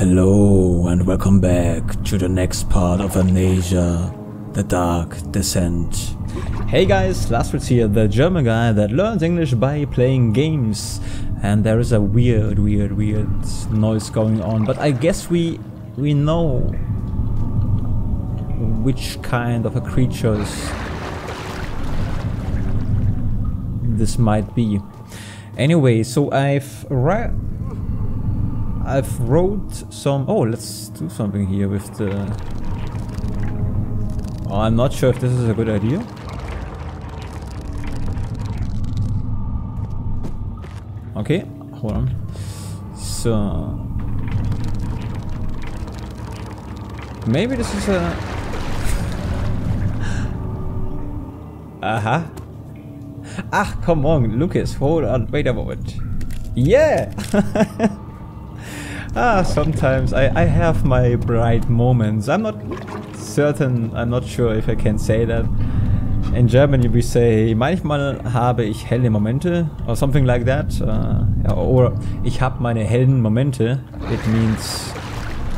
Hello and welcome back to the next part of Amnesia, The Dark Descent. Hey guys, Lastrates here, the German guy that learns English by playing games. And there is a weird, weird, weird noise going on, but I guess we we know which kind of a creatures this might be. Anyway, so I've I've wrote some... Oh, let's do something here with the... Oh, I'm not sure if this is a good idea. Okay, hold on. So... Maybe this is a... Aha. Ah, come on, Lucas, hold on, wait a moment. Yeah! ah, sometimes I, I have my bright moments. I'm not certain, I'm not sure if I can say that. In Germany we say, manchmal habe ich helle Momente, or something like that. Uh, or ich habe meine hellen Momente. It means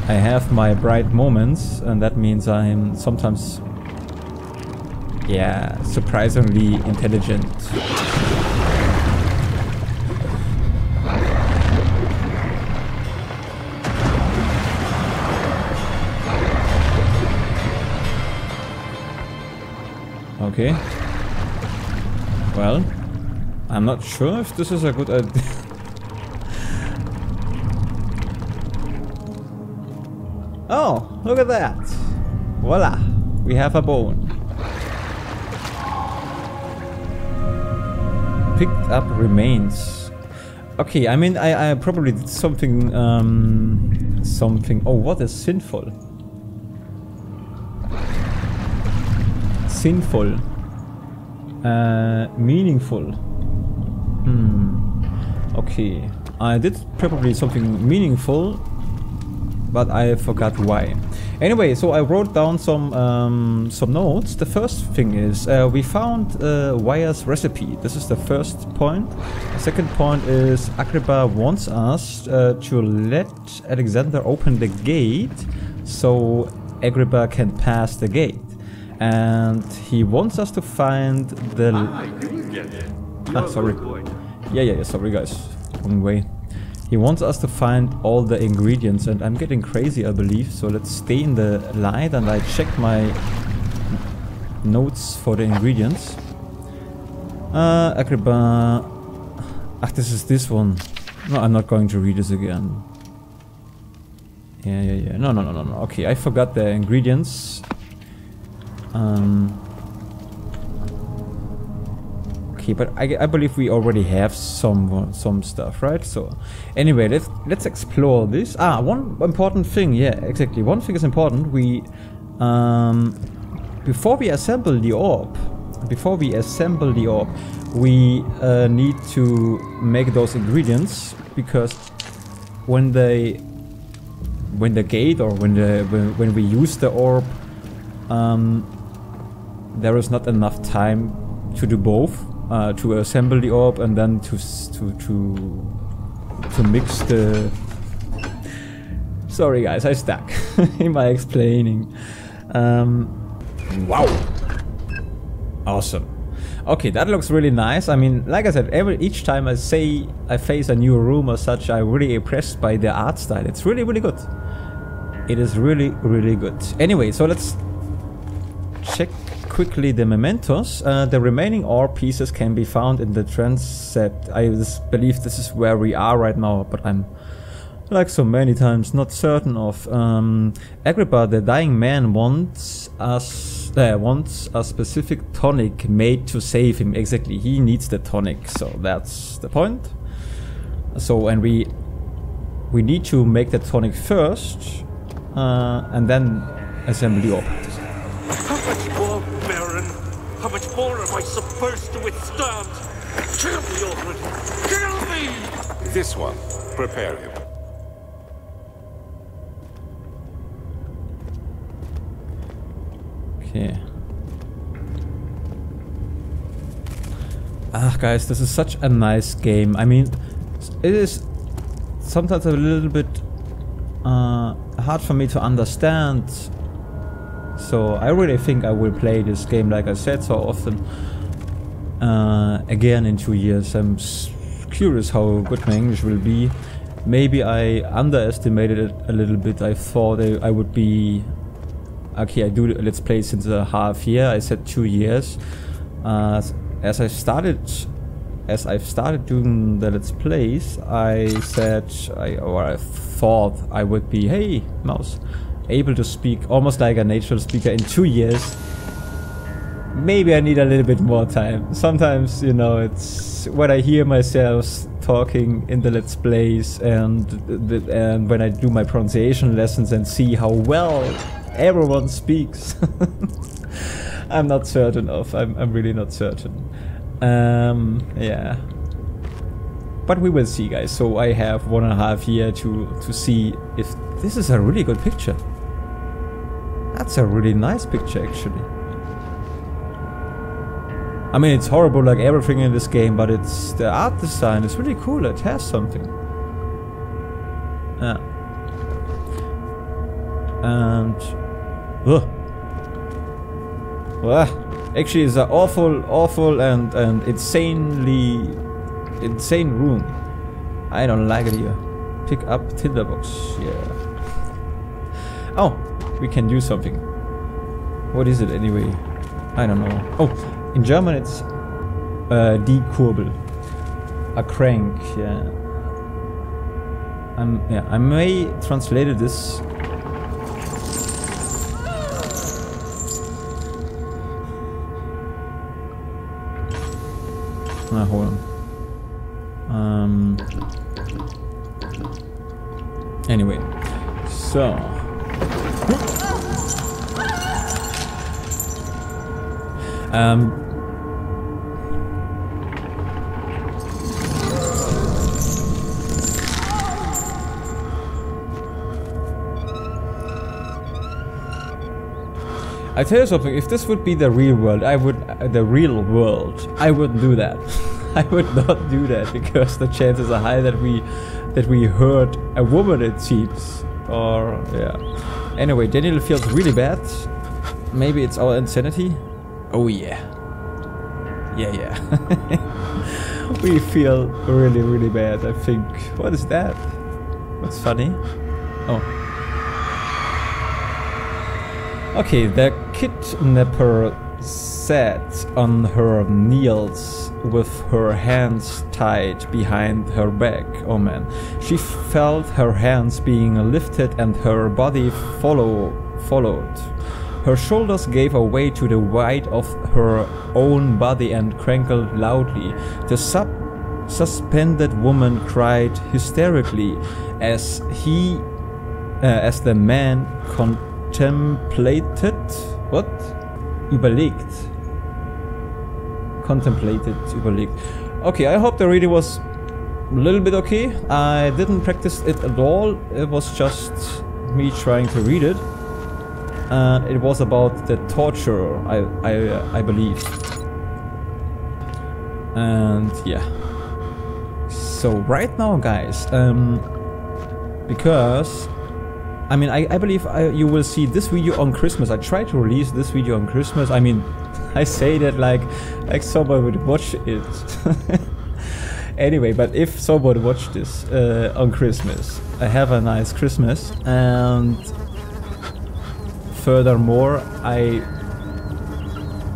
I have my bright moments, and that means I'm sometimes, yeah, surprisingly intelligent. Okay. Well, I'm not sure if this is a good idea. oh, look at that. Voila, we have a bone. Picked up remains. Okay, I mean, I, I probably did something, um, something... Oh, what is sinful? Sinful, uh, meaningful. Hmm. Okay, I did probably something meaningful, but I forgot why. Anyway, so I wrote down some um, some notes. The first thing is uh, we found uh, Weyer's recipe. This is the first point. The second point is Agrippa wants us uh, to let Alexander open the gate so Agrippa can pass the gate and he wants us to find the. Ah, sorry. Yeah, yeah, yeah. Sorry, guys. Wrong way. He wants us to find all the ingredients, and I'm getting crazy, I believe. So let's stay in the light, and I check my notes for the ingredients. Uh, Agrippa. Ah, this is this one. No, I'm not going to read this again. Yeah, yeah, yeah. No, no, no, no, no. Okay, I forgot the ingredients. Um, okay, but I, I believe we already have some some stuff, right? So, anyway, let's let's explore this. Ah, one important thing. Yeah, exactly. One thing is important. We um, before we assemble the orb, before we assemble the orb, we uh, need to make those ingredients because when they when the gate or when the when, when we use the orb um, there is not enough time to do both. Uh, to assemble the orb and then to to to to mix the. Sorry, guys, I stuck in my explaining. Um, wow, awesome. Okay, that looks really nice. I mean, like I said, every each time I say I face a new room or such, I'm really impressed by the art style. It's really, really good. It is really, really good. Anyway, so let's check quickly the mementos. Uh, the remaining orb pieces can be found in the transept. I believe this is where we are right now, but I'm like so many times not certain of. Um, Agrippa, the dying man, wants us uh, wants a specific tonic made to save him. Exactly, he needs the tonic, so that's the point. So, and we we need to make the tonic first, uh, and then assemble the orb. How much more, Baron? How much more am I supposed to withstand? Kill me already! Kill me! This one. Prepare him. Okay. Ah, guys, this is such a nice game. I mean, it is sometimes a little bit uh, hard for me to understand. So I really think I will play this game, like I said so often, uh, again in two years. I'm curious how good my English will be. Maybe I underestimated it a little bit. I thought I, I would be okay. I do let's play since a half year. I said two years. Uh, as I started as I've started doing the Let's Plays, I said, I, or I thought I would be, hey, mouse, able to speak almost like a natural speaker in two years. Maybe I need a little bit more time. Sometimes, you know, it's when I hear myself talking in the Let's Plays and, the, and when I do my pronunciation lessons and see how well everyone speaks. I'm not certain of. I'm, I'm really not certain. Um, yeah. But we will see, guys. So I have one and a half year to, to see if this is a really good picture. That's a really nice picture, actually. I mean, it's horrible like everything in this game, but it's the art design is really cool. It has something. Yeah. And... Ugh. Ugh. Actually, it's an awful, awful and, and insanely insane room. I don't like it here. Pick up tinderbox. Yeah. Oh, we can do something. What is it anyway? I don't know. Oh, in German it's uh, die Kurbel. A crank, yeah. I'm, yeah, I may translate this Ah, hold Um, I tell you something, if this would be the real world, I would, uh, the real world, I wouldn't do that. I would not do that because the chances are high that we, that we hurt a woman it seems. Or, yeah. Anyway, Daniel feels really bad. Maybe it's our insanity. Oh yeah. Yeah, yeah. we feel really, really bad, I think. What is that? What's funny? Oh. Okay, the kidnapper sat on her knees with her hands tied behind her back. Oh man. She felt her hands being lifted and her body follow, followed. Her shoulders gave way to the weight of her own body and crankled loudly. The sub suspended woman cried hysterically as he, uh, as the man con contemplated. What? Überlegt. Contemplated, überlegt. Okay, I hope the reading was a little bit okay. I didn't practice it at all. It was just me trying to read it. Uh, it was about the torture, I, I, uh, I believe. And yeah. So right now, guys, um, because I mean, I, I believe I, you will see this video on Christmas. I try to release this video on Christmas. I mean, I say that like, like someone would watch it. anyway, but if someone watched this uh, on Christmas, I have a nice Christmas. And furthermore, I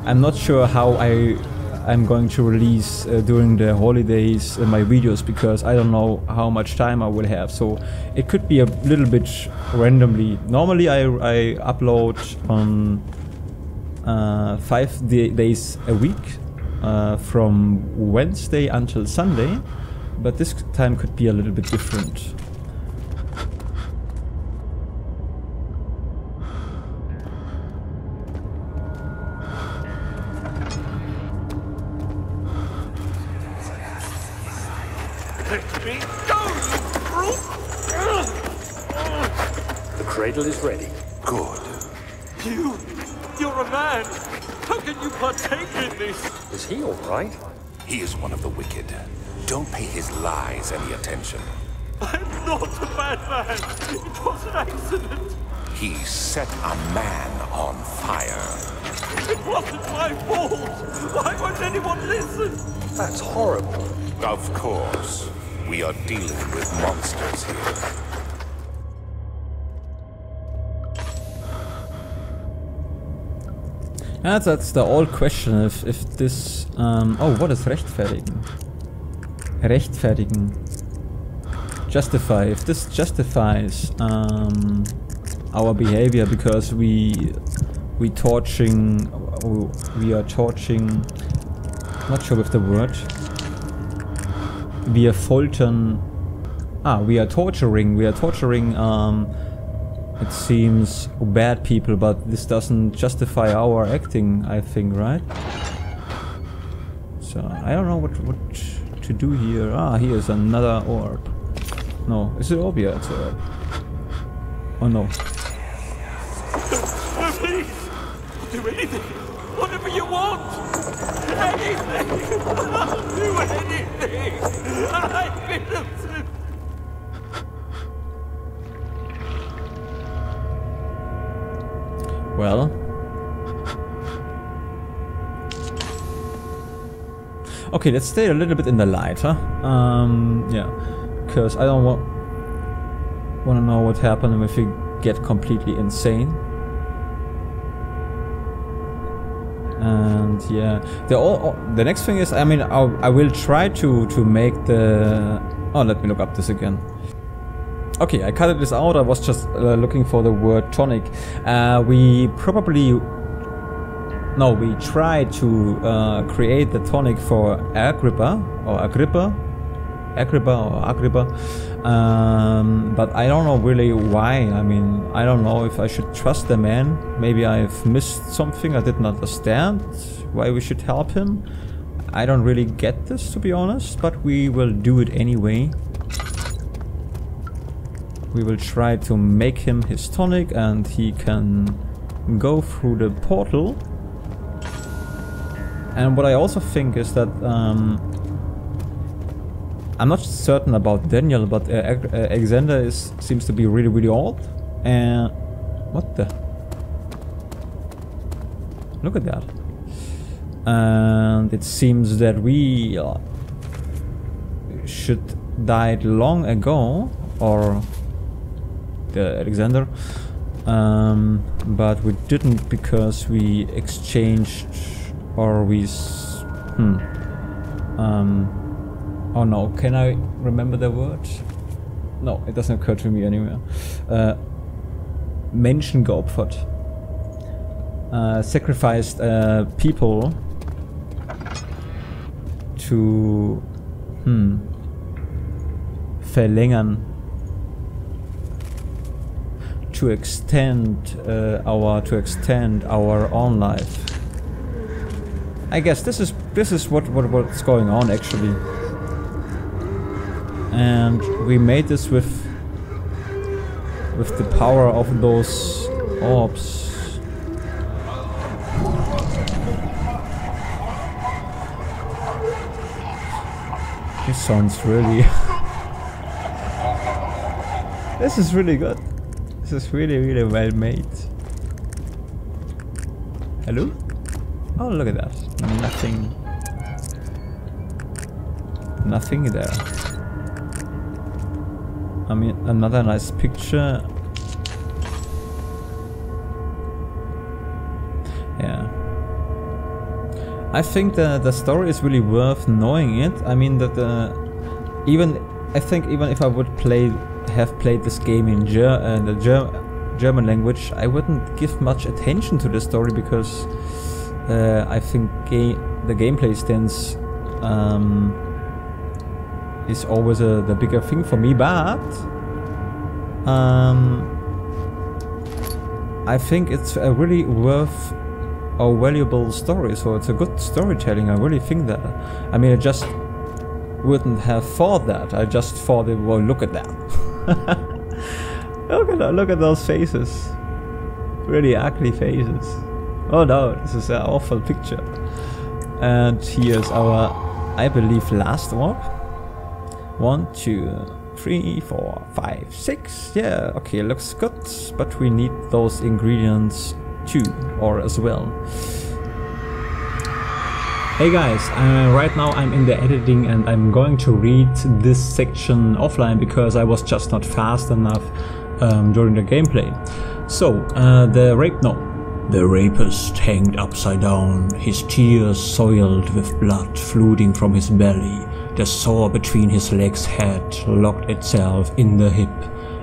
I'm not sure how I I'm going to release uh, during the holidays uh, my videos because I don't know how much time I will have. So it could be a little bit randomly. Normally I, I upload on uh, five days a week uh, from Wednesday until Sunday, but this time could be a little bit different. How can you partake in this? Is he all right? He is one of the wicked. Don't pay his lies any attention. I'm not a bad man. It was an accident. He set a man on fire. It wasn't my fault. Why won't anyone listen? That's horrible. Of course, we are dealing with monsters here. That's the old question if, if this... Um, oh, what is rechtfertigen? Rechtfertigen. Justify. If this justifies um, our behavior because we we torching... We are torching... Not sure with the word. We are foltern... Ah, we are torturing. We are torturing... Um, it seems bad people, but this doesn't justify our acting, I think, right? So, I don't know what, what to do here. Ah, here's another orb. No, is it orb? Yeah, it's orb. Oh no. No, Okay, let's stay a little bit in the light, huh? Um, yeah. Because I don't want want to know what happens if we get completely insane. And yeah, the all, the next thing is, I mean, I'll, I will try to to make the. Oh, let me look up this again. Okay, I cut this out. I was just uh, looking for the word tonic. Uh, we probably... No, we tried to uh, create the tonic for Agrippa, or Agrippa, Agrippa or Agrippa. Um, but I don't know really why. I mean, I don't know if I should trust the man. Maybe I've missed something I didn't understand. Why we should help him. I don't really get this, to be honest, but we will do it anyway. We will try to make him his tonic and he can go through the portal. And what I also think is that um, I'm not certain about Daniel, but uh, uh, Alexander is seems to be really really old. And what the? Look at that. And it seems that we uh, should died long ago, or the Alexander. Um, but we didn't because we exchanged or we. Hmm. Um. Oh no, can I remember the word? No, it doesn't occur to me anywhere. Uh, Menschen geopfert. Uh, sacrificed uh, people to. Hmm. Verlängern to extend uh, our to extend our own life. I guess this is this is what, what what's going on actually. And we made this with with the power of those orbs. This sounds really This is really good. This is really, really well made. Hello? Oh, look at that. Nothing. Nothing there. I mean, another nice picture. Yeah. I think the the story is really worth knowing it. I mean that the even I think even if I would play have played this game in Ger- uh, the Ger- German language, I wouldn't give much attention to the story because uh, I think ga- the gameplay stance um, is always a, the bigger thing for me. But um, I think it's a really worth or valuable story. So it's a good storytelling. I really think that. I mean, I just wouldn't have thought that. I just thought, it, well, look at that. look at that. Look at those faces. Really ugly faces. Oh no, this is an awful picture. And here's our, I believe, last orb. One, two, three, four, five, six. Yeah, okay, looks good. But we need those ingredients too, or as well. Hey guys, uh, right now I'm in the editing and I'm going to read this section offline because I was just not fast enough um, during the gameplay. So, uh, the rape no. The rapist hanged upside down, his tears soiled with blood flooding from his belly. The saw between his legs had locked itself in the hip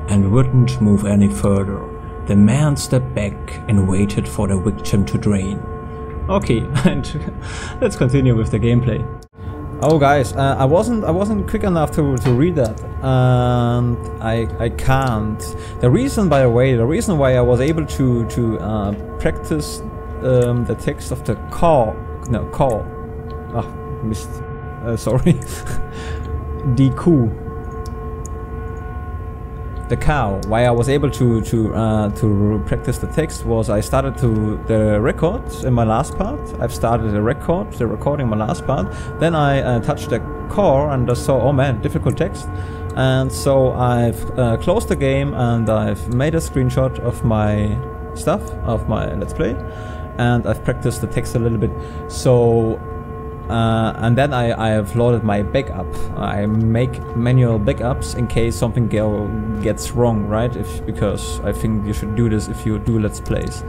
and wouldn't move any further. The man stepped back and waited for the victim to drain. Okay, and let's continue with the gameplay. Oh guys, uh, I wasn't I wasn't quick enough to, to read that, and I I can't. The reason, by the way, the reason why I was able to to uh, practice um, the text of the call, no call, ah, missed. Uh, sorry, DQ the cow. Why I was able to to uh, to practice the text was I started to the record in my last part. I've started the record, the recording in my last part. Then I uh, touched the core and I saw, oh man, difficult text. And so I've uh, closed the game and I've made a screenshot of my stuff of my let's play, and I've practiced the text a little bit. So uh, and then I, I have loaded my backup. I make manual backups in case something go, gets wrong, right? If Because I think you should do this if you do Let's Plays.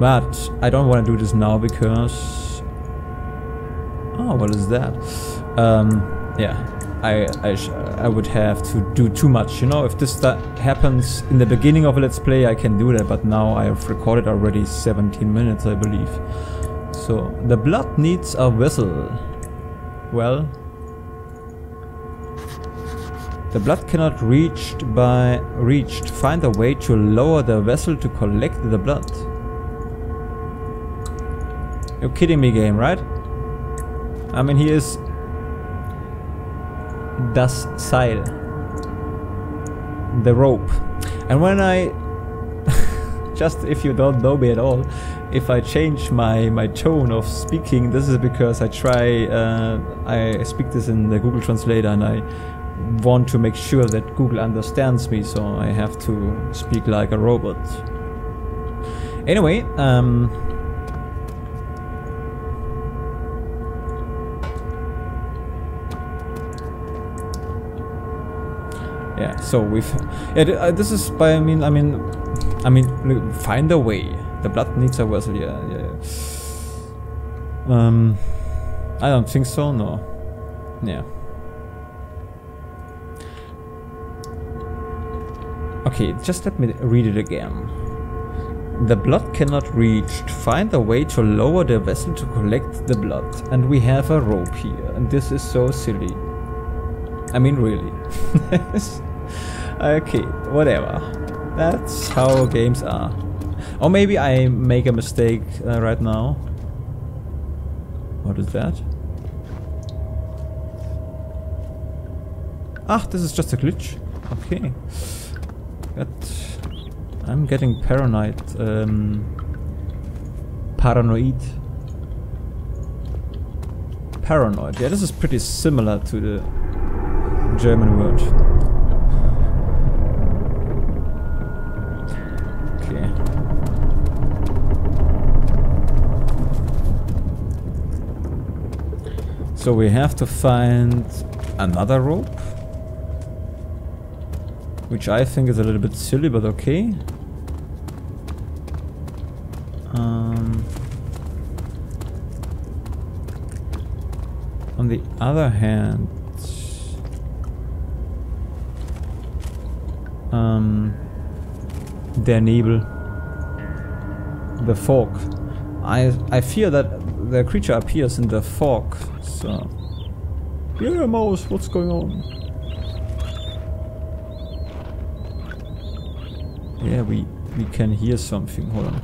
But I don't want to do this now because... Oh, what is that? Um, yeah, I, I, I would have to do too much, you know? If this happens in the beginning of a Let's Play, I can do that, but now I have recorded already 17 minutes, I believe. So, the blood needs a vessel. Well, the blood cannot reached by reached. Find a way to lower the vessel to collect the blood. You're kidding me, game, right? I mean, he is das Seil, the rope, and when I just if you don't know me at all, if I change my, my tone of speaking, this is because I try, uh, I speak this in the Google Translator and I want to make sure that Google understands me, so I have to speak like a robot. Anyway, um, yeah so we've yeah uh, this is by i mean i mean i mean find a way the blood needs a vessel, yeah, yeah, yeah. Um, I don't think so, no. Yeah. Okay, just let me read it again. The blood cannot reach. Find a way to lower the vessel to collect the blood. And we have a rope here. And this is so silly. I mean, really. okay, whatever. That's how games are. Or maybe I make a mistake uh, right now. What is that? Ah, this is just a glitch. Okay. But I'm getting paranoid. Um, paranoid. Paranoid. Yeah, this is pretty similar to the German word. So we have to find another rope. Which I think is a little bit silly, but okay. Um, on the other hand, um, der Nebel, the fog. I I fear that the creature appears in the fog so. Yeah, mouse, what's going on? Yeah, we we can hear something. Hold on.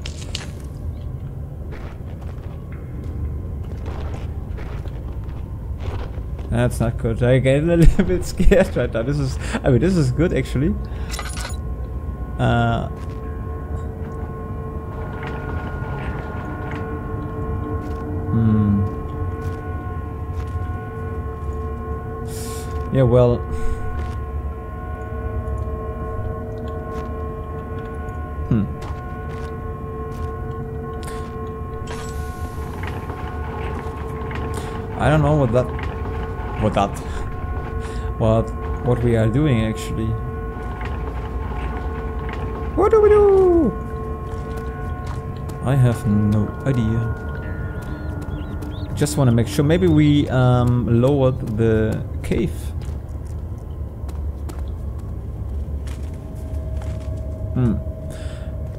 That's not good. I get a little bit scared right now. This is, I mean, this is good actually. Uh, Yeah, well... Hmm. I don't know what that... What that... What... What we are doing, actually. What do we do? I have no idea just want to make sure maybe we um, lowered the cave Hmm.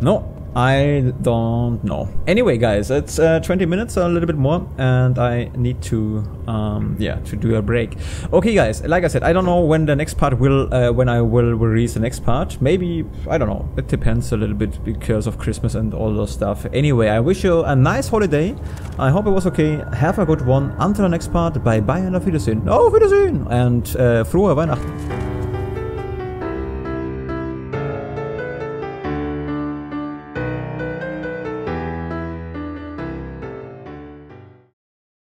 No, I don't know. Anyway, guys, it's uh, 20 minutes, a little bit more, and I need to, um, yeah, to do a break. Okay, guys, like I said, I don't know when the next part will, uh, when I will release the next part. Maybe, I don't know, it depends a little bit because of Christmas and all those stuff. Anyway, I wish you a nice holiday. I hope it was okay. Have a good one. Until the next part, bye bye and auf Wiedersehen. Auf Wiedersehen! And uh, frohe Weihnachten.